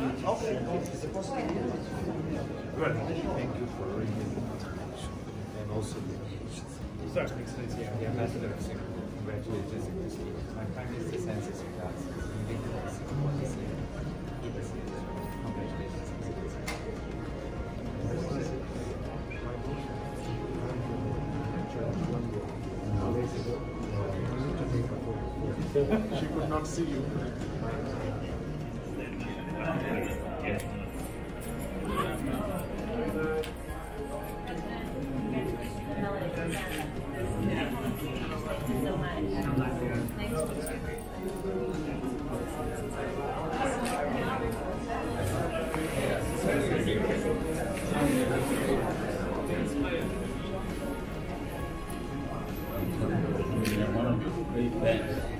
bien. Good. Thank you for the information and also the excellency, The ambassador of Singapore congratulated Singapore. My prime minister sends his regards. Congratulations. She could not see you. Thank so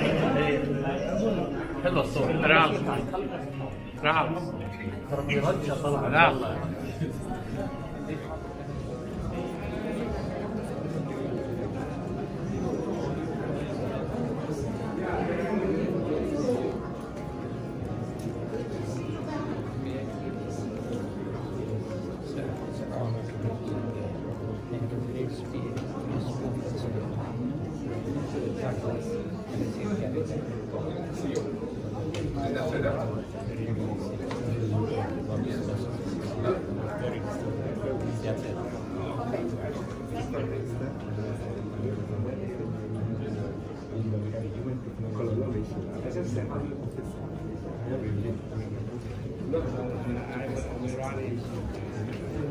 حلوة الصورة نعم نعم نعم Thank you. Look, I'm Iranian.